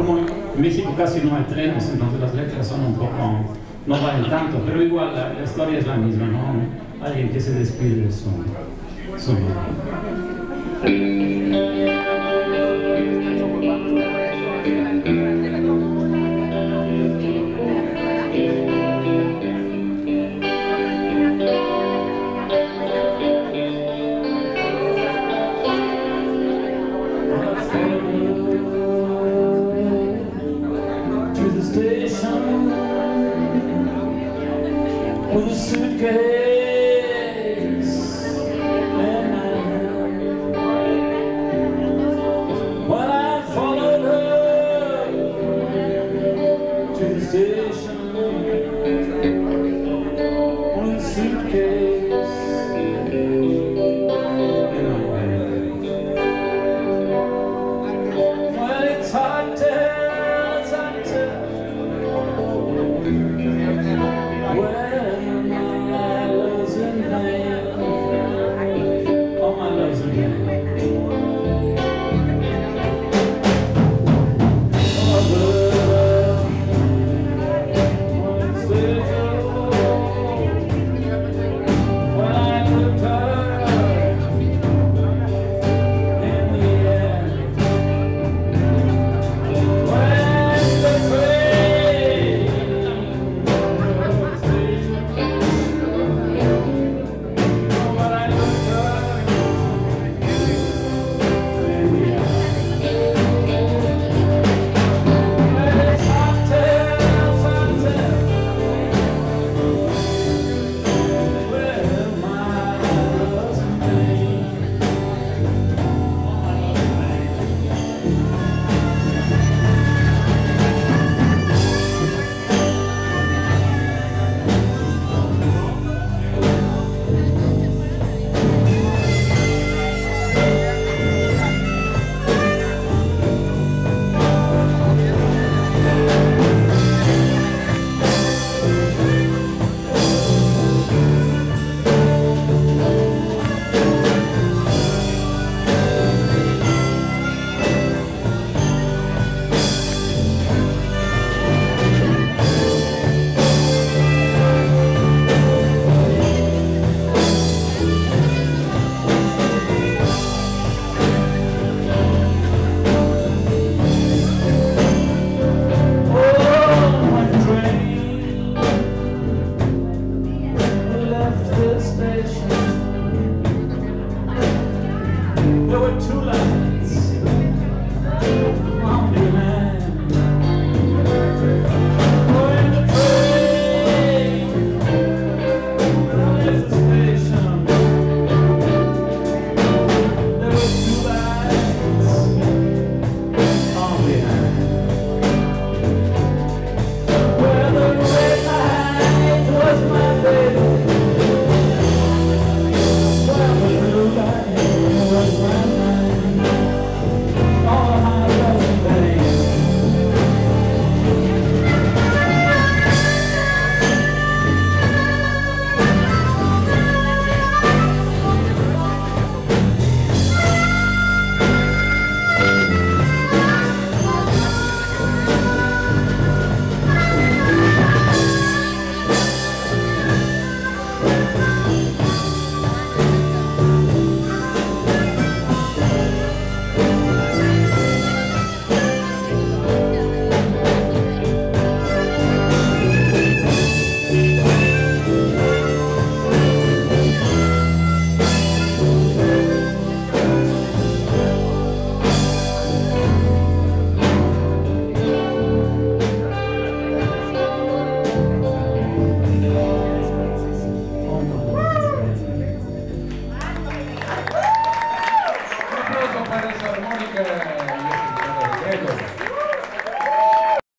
como en México casi no hay trenes, entonces las letras son un poco, no valen tanto, pero igual la, la historia es la misma, ¿no? Alguien que se despide de su, su vida. with a suitcase I followed her to the station with a suitcase. two left.